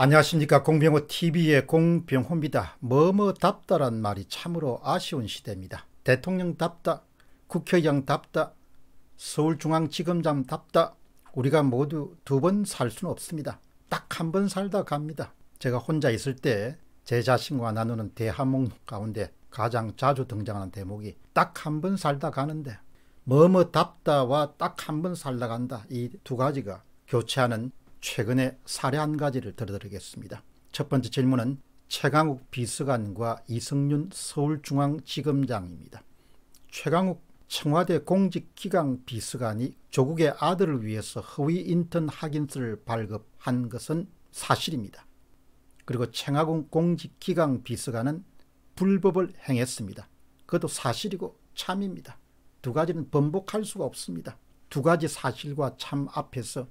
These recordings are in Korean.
안녕하십니까 공병호 TV의 공병호입니다. 뭐뭐답다란 말이 참으로 아쉬운 시대입니다. 대통령답다, 국회의장답다, 서울중앙지검장답다 우리가 모두 두 번 살 수는 없습니다. 딱 한 번 살다 갑니다. 제가 혼자 있을 때 제 자신과 나누는 대화목 가운데 가장 자주 등장하는 대목이 딱 한 번 살다 가는데 뭐뭐답다와 딱 한 번 살다 간다 이 두 가지가 교체하는 최근의 사례 한 가지를 들어드리겠습니다. 첫 번째 질문은 최강욱 비서관과 이승윤 서울중앙지검장입니다. 최강욱 청와대 공직기강 비서관이 조국의 아들을 위해서 허위 인턴 확인서를 발급한 것은 사실입니다. 그리고 청와국 공직기강 비서관은 불법을 행했습니다. 그것도 사실이고 참입니다. 두 가지는 번복할 수가 없습니다. 두 가지 사실과 참 앞에서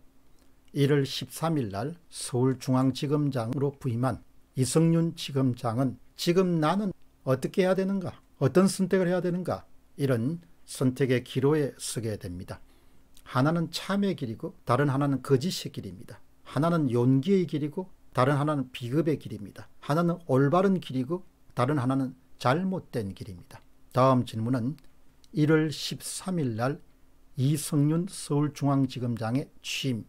1월 13일 날 서울중앙지검장으로 부임한 이성윤 지검장은 지금 나는 어떻게 해야 되는가 어떤 선택을 해야 되는가 이런 선택의 기로에 서게 됩니다. 하나는 참의 길이고 다른 하나는 거짓의 길입니다. 하나는 용기의 길이고 다른 하나는 비겁의 길입니다. 하나는 올바른 길이고 다른 하나는 잘못된 길입니다. 다음 질문은 1월 13일 날 이성윤 서울중앙지검장의 취임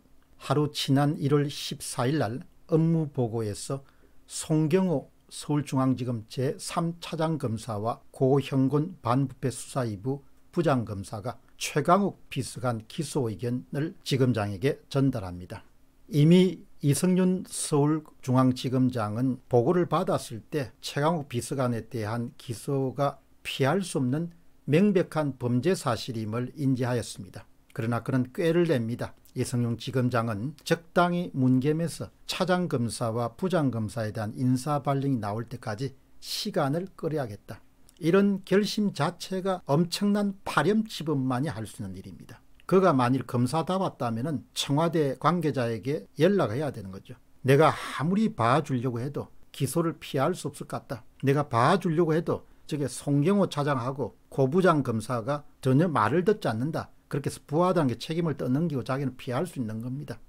하루 지난 1월 14일 날 업무 보고에서 송경호 서울중앙지검 제3차장 검사와 고형곤 반부패 수사 2부 부장 검사가 최강욱 비서관 기소 의견을 지검장에게 전달합니다. 이미 이성윤 서울중앙지검장은 보고를 받았을 때 최강욱 비서관에 대한 기소가 피할 수 없는 명백한 범죄 사실임을 인지하였습니다. 그러나 그는 꾀를 냅니다. 이성용 지검장은 적당히 문겸에서 차장검사와 부장검사에 대한 인사발령이 나올 때까지 시간을 끌어야겠다. 이런 결심 자체가 엄청난 파렴치범만이 할 수 있는 일입니다. 그가 만일 검사다웠다면 청와대 관계자에게 연락해야 되는 거죠. 내가 아무리 봐주려고 해도 기소를 피할 수 없을 것 같다. 내가 봐주려고 해도 저게 송경호 차장하고 고부장 검사가 전혀 말을 듣지 않는다. 그렇게 해서 부하장에게 책임을 떠넘기고 자기는 피할 수 있는 겁니다.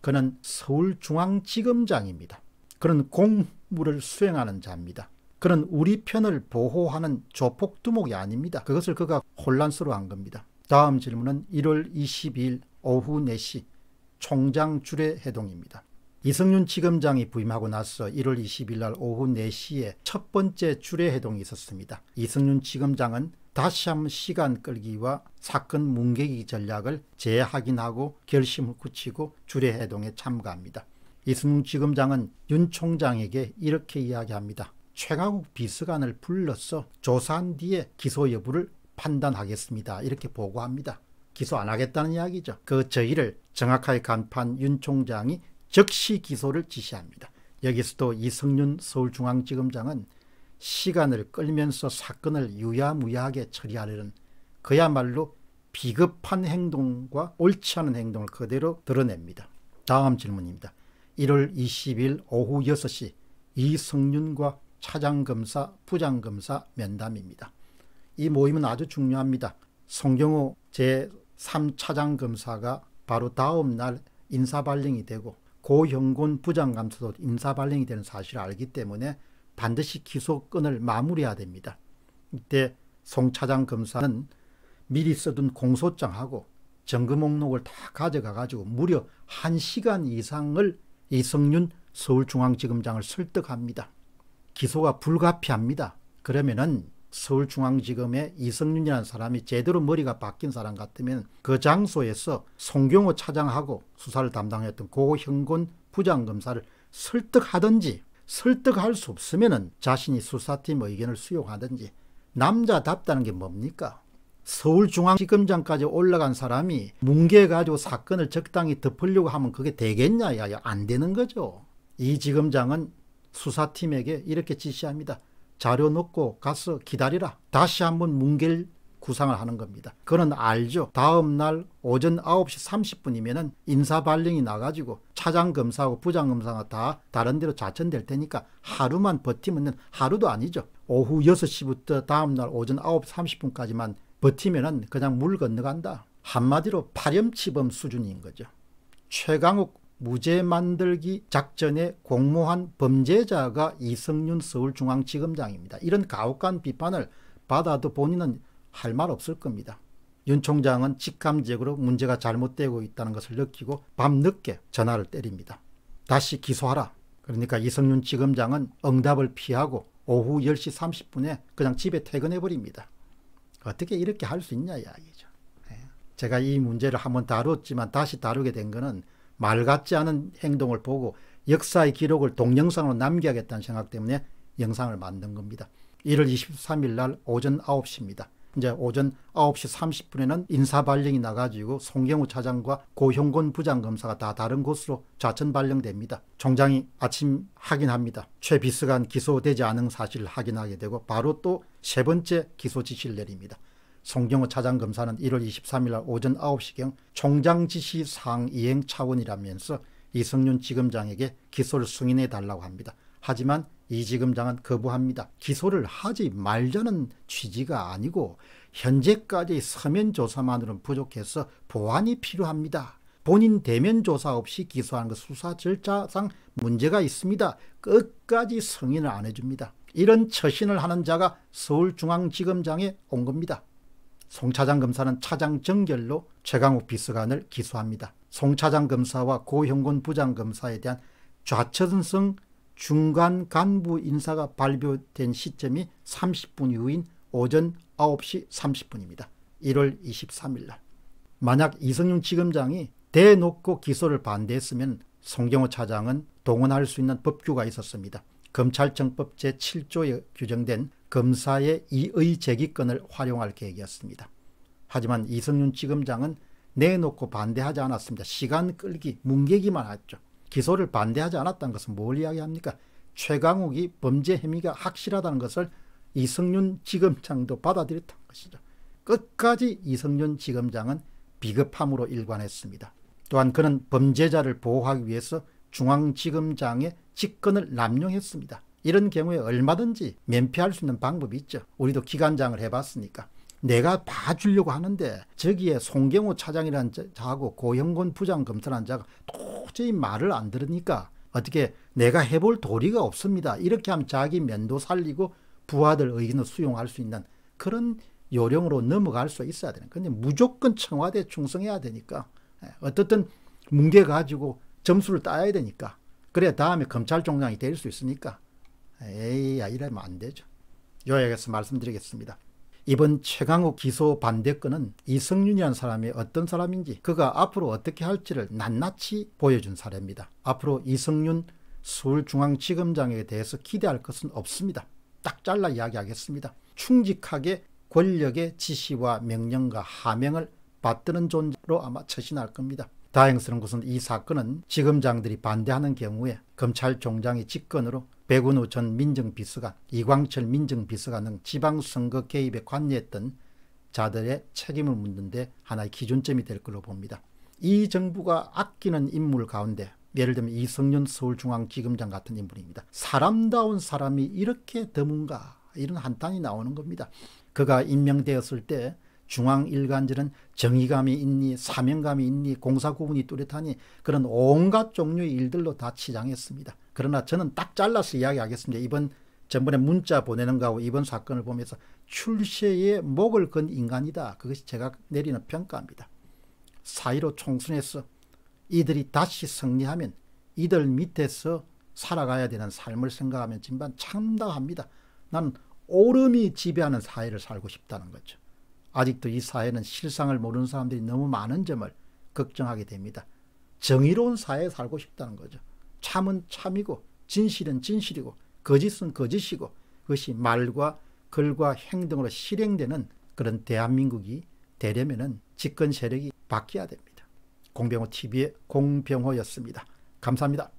그는 서울중앙지검장입니다. 그는 공무를 수행하는 자입니다. 그는 우리 편을 보호하는 조폭두목이 아닙니다. 그것을 그가 혼란스러워한 겁니다. 다음 질문은 1월 22일 오후 4시 총장 주례 해동입니다. 이성윤 지검장이 부임하고 나서 1월 20일 날 오후 4시에 첫 번째 주례 해동이 있었습니다. 이성윤 지검장은 다시 한번 시간 끌기와 사건 뭉개기 전략을 재확인하고 결심을 굳히고 주례해동에 참가합니다. 이승용 지검장은 윤 총장에게 이렇게 이야기합니다. 최강욱 비서관을 불러서 조사한 뒤에 기소 여부를 판단하겠습니다. 이렇게 보고합니다. 기소 안 하겠다는 이야기죠. 그 저희를 정확하게 간판 윤 총장이 즉시 기소를 지시합니다. 여기서도 이성윤 서울중앙지검장은 시간을 끌면서 사건을 유야무야하게 처리하려는 그야말로 비급한 행동과 옳지 않은 행동을 그대로 드러냅니다. 다음 질문입니다. 1월 20일 오후 6시 이성윤과 차장검사, 부장검사 면담입니다. 이 모임은 아주 중요합니다. 송경호 제3차장검사가 바로 다음 날 인사발령이 되고 고형곤 부장감사도 인사발령이 되는 사실을 알기 때문에 반드시 기소건을 마무리해야 됩니다. 이때 송 차장 검사는 미리 써둔 공소장하고 점검 목록을 다 가져가 가지고 무려 1시간 이상을 이성윤 서울중앙지검장을 설득합니다. 기소가 불가피합니다. 그러면은 서울중앙지검의 이성윤이라는 사람이 제대로 머리가 바뀐 사람 같으면 그 장소에서 송경호 차장하고 수사를 담당했던 고형곤 부장검사를 설득하든지 설득할 수 없으면 자신이 수사팀 의견을 수용하든지 남자답다는 게 뭡니까? 서울중앙지검장까지 올라간 사람이 뭉개가지고 사건을 적당히 덮으려고 하면 그게 되겠냐? 야, 안 되는 거죠. 이 지검장은 수사팀에게 이렇게 지시합니다. 자료 넣고 가서 기다리라. 다시 한번 뭉갤 구상을 하는 겁니다. 그는 알죠. 다음 날 오전 9시 30분이면 인사 발령이 나가지고 차장 검사하고 부장 검사가 다 다른 데로 자천될 테니까 하루만 버티면 하루도 아니죠. 오후 6시부터 다음 날 오전 9시 30분까지만 버티면 그냥 물 건너간다. 한마디로 파렴치범 수준인 거죠. 최강욱 무죄 만들기 작전에 공모한 범죄자가 이성윤 서울중앙지검장입니다. 이런 가혹한 비판을 받아도 본인은 할 말 없을 겁니다. 윤 총장은 직감적으로 문제가 잘못되고 있다는 것을 느끼고 밤늦게 전화를 때립니다. 다시 기소하라. 그러니까 이성윤 지검장은 응답을 피하고 오후 10시 30분에 그냥 집에 퇴근해 버립니다. 어떻게 이렇게 할 수 있냐 이야기죠. 예. 제가 이 문제를 한번 다뤘지만 다시 다루게 된 것은 말 같지 않은 행동을 보고 역사의 기록을 동영상으로 남겨야겠다는 생각 때문에 영상을 만든 겁니다. 1월 23일 날 오전 9시입니다. 이제 오전 9시 30분에는 인사 발령이 나가지고 송경우 차장과 고형곤 부장검사가 다 다른 곳으로 좌천 발령됩니다. 총장이 아침 확인합니다. 최 비서관 기소되지 않은 사실을 확인하게 되고 바로 또 세 번째 기소 지시를 내립니다. 송경호 차장검사는 1월 23일 날 오전 9시경 총장 지시 사항 이행 차원이라면서 이성윤 지검장에게 기소를 승인해 달라고 합니다. 하지만 이 지검장은 거부합니다. 기소를 하지 말자는 취지가 아니고 현재까지 서면 조사만으로는 부족해서 보완이 필요합니다. 본인 대면 조사 없이 기소하는 것 수사 절차상 문제가 있습니다. 끝까지 승인을 안 해줍니다. 이런 처신을 하는 자가 서울중앙지검장에 온 겁니다. 송 차장 검사는 차장 정결로 최강욱 비서관을 기소합니다. 송 차장 검사와 고형곤 부장 검사에 대한 좌천성 중간 간부 인사가 발표된 시점이 30분 이후인 오전 9시 30분입니다. 1월 23일 날. 만약 이성윤 지검장이 대놓고 기소를 반대했으면 송경호 차장은 동원할 수 있는 법규가 있었습니다. 검찰청법 제7조에 규정된 검사의 이의 제기권을 활용할 계획이었습니다. 하지만 이성윤 지검장은 내놓고 반대하지 않았습니다. 시간 끌기, 뭉개기만 했죠. 기소를 반대하지 않았다는 것은 뭘 이야기합니까? 최강욱이 범죄 혐의가 확실하다는 것을 이성윤 지검장도 받아들였던 것이죠. 끝까지 이성윤 지검장은 비겁함으로 일관했습니다. 또한 그는 범죄자를 보호하기 위해서 중앙지검장의 직권을 남용했습니다. 이런 경우에 얼마든지 면피할 수 있는 방법이 있죠. 우리도 기관장을 해봤으니까. 내가 봐주려고 하는데 저기에 송경호 차장이라는 자하고 고형곤 부장검사라는 자가 도저히 말을 안 들으니까 어떻게 내가 해볼 도리가 없습니다. 이렇게 하면 자기 면도 살리고 부하들 의견을 수용할 수 있는 그런 요령으로 넘어갈 수 있어야 되는. 근데 무조건 청와대 충성해야 되니까 예, 어떻든 뭉개 가지고 점수를 따야 되니까 그래야 다음에 검찰총장이 될 수 있으니까 에이 야 이러면 안 되죠. 요약해서 말씀드리겠습니다. 이번 최강욱 기소 반대권은 이성윤이라는 사람이 어떤 사람인지 그가 앞으로 어떻게 할지를 낱낱이 보여준 사례입니다. 앞으로 이성윤 서울중앙지검장에 대해서 기대할 것은 없습니다. 딱 잘라 이야기하겠습니다. 충직하게 권력의 지시와 명령과 하명을 받드는 존재로 아마 처신할 겁니다. 다행스러운 것은 이 사건은 지검장들이 반대하는 경우에 검찰총장의 직권으로 백운우 전 민정비서관, 이광철 민정비서관 등 지방선거 개입에 관여했던 자들의 책임을 묻는데 하나의 기준점이 될 걸로 봅니다. 이 정부가 아끼는 인물 가운데 예를 들면 이성윤 서울중앙지검장 같은 인물입니다. 사람다운 사람이 이렇게 드문가 이런 한탄이 나오는 겁니다. 그가 임명되었을 때 중앙일간들은 정의감이 있니 사명감이 있니 공사구분이 뚜렷하니 그런 온갖 종류의 일들로 다 치장했습니다. 그러나 저는 딱 잘라서 이야기하겠습니다. 이번 전번에 문자 보내는 거하고 이번 사건을 보면서 출세에 목을 건 인간이다. 그것이 제가 내리는 평가입니다. 사이로 총선에서 이들이 다시 승리하면 이들 밑에서 살아가야 되는 삶을 생각하면 진반 참담합니다. 나는 오름이 지배하는 사회를 살고 싶다는 거죠. 아직도 이 사회는 실상을 모르는 사람들이 너무 많은 점을 걱정하게 됩니다. 정의로운 사회에 살고 싶다는 거죠. 참은 참이고 진실은 진실이고 거짓은 거짓이고 그것이 말과 글과 행동으로 실행되는 그런 대한민국이 되려면 집권 세력이 바뀌어야 됩니다. 공병호 TV의 공병호였습니다. 감사합니다.